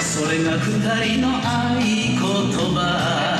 それが二人の合言葉。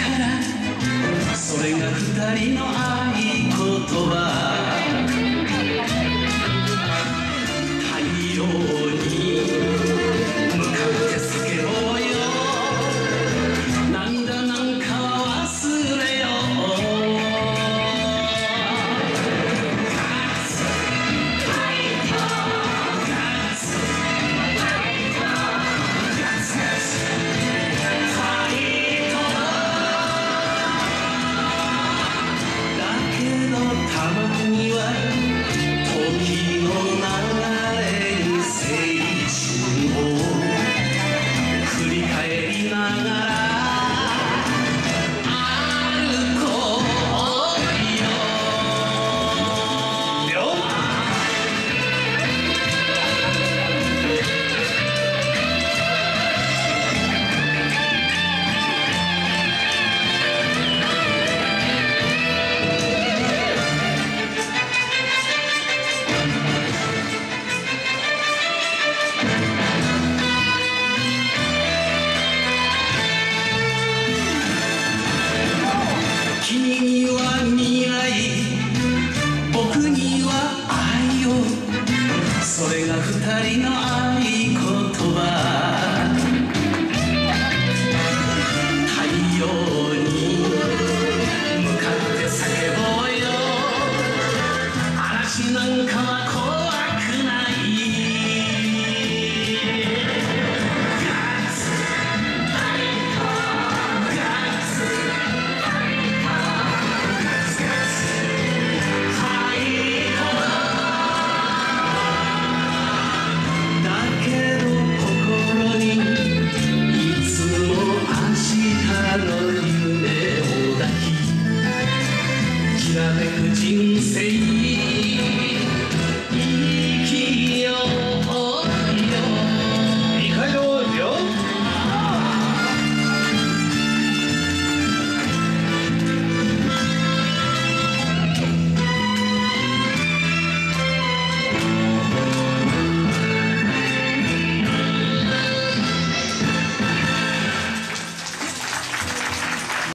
から。それが二人の合言葉めく人生